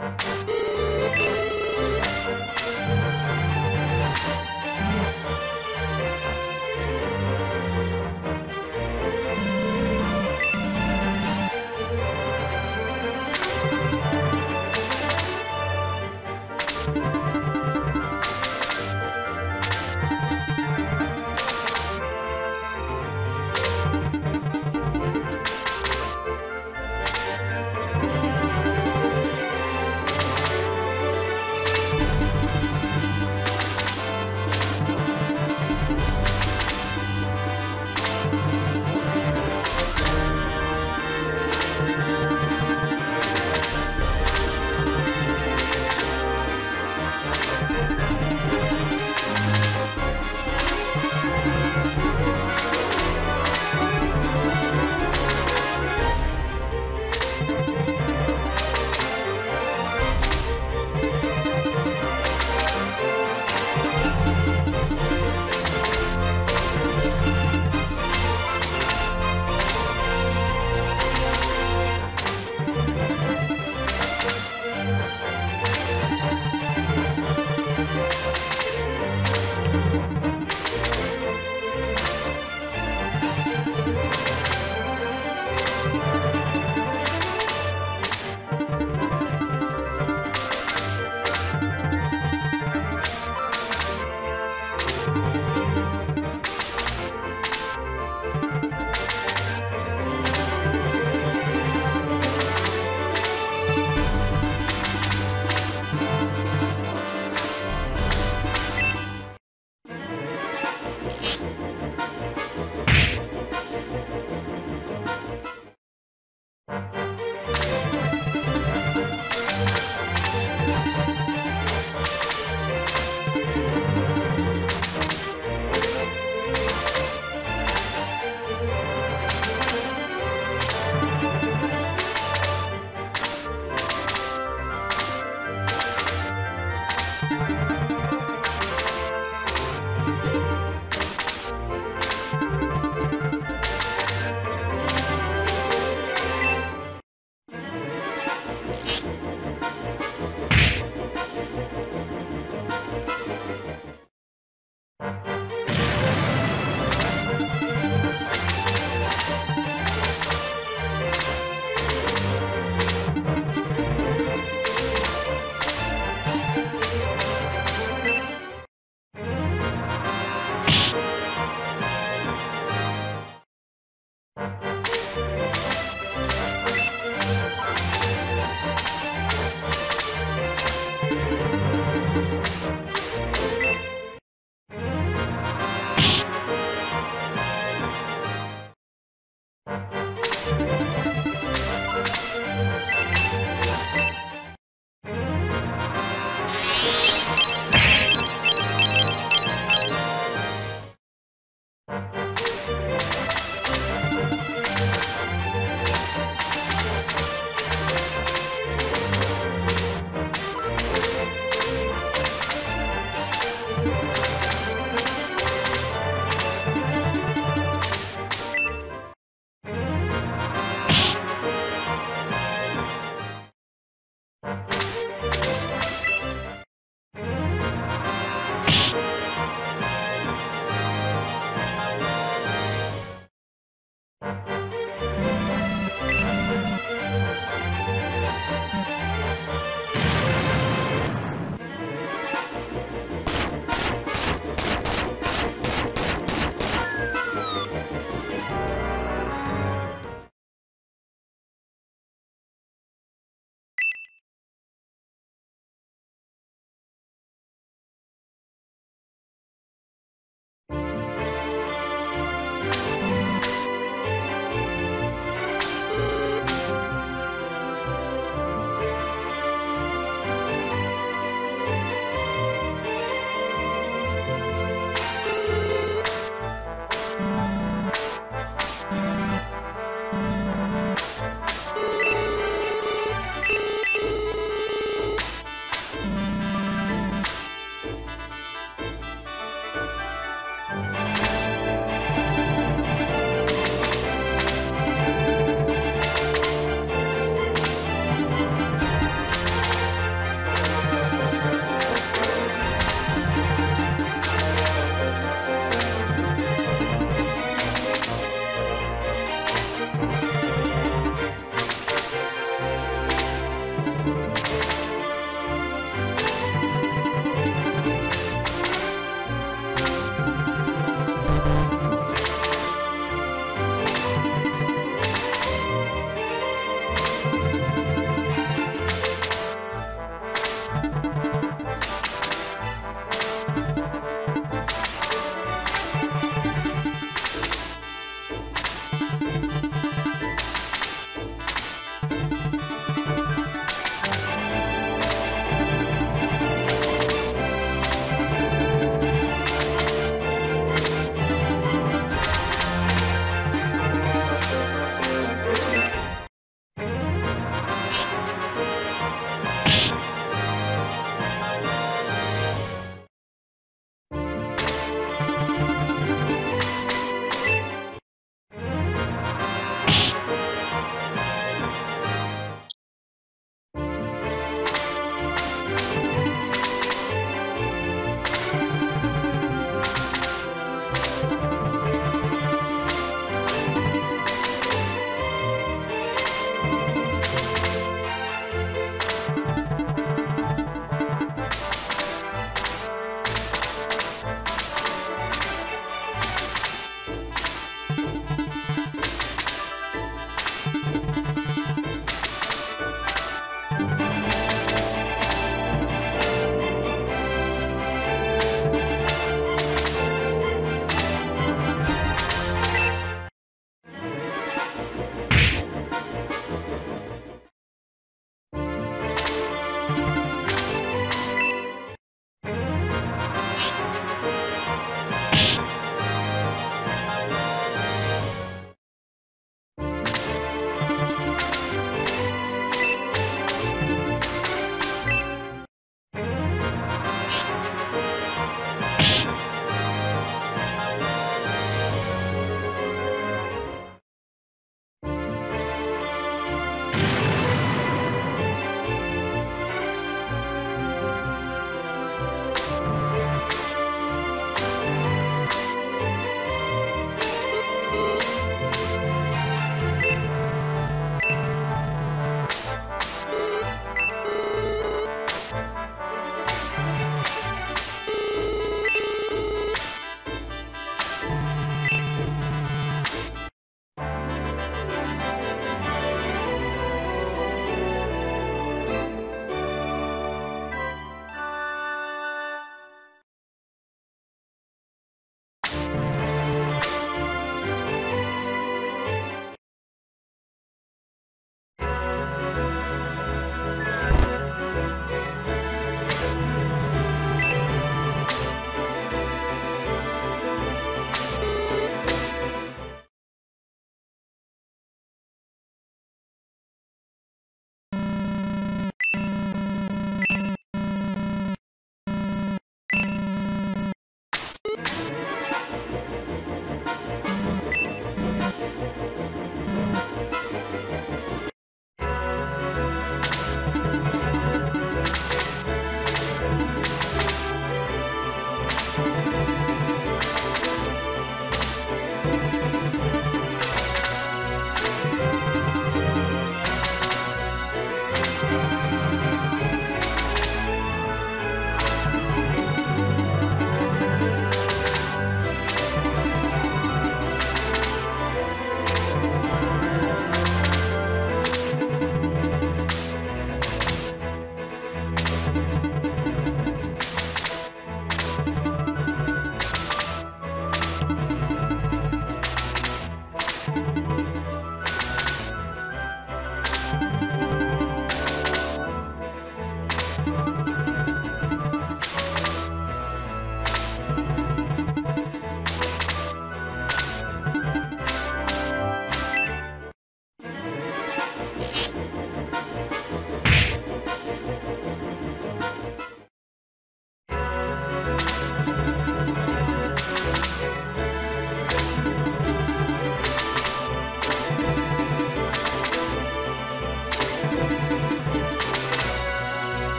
you.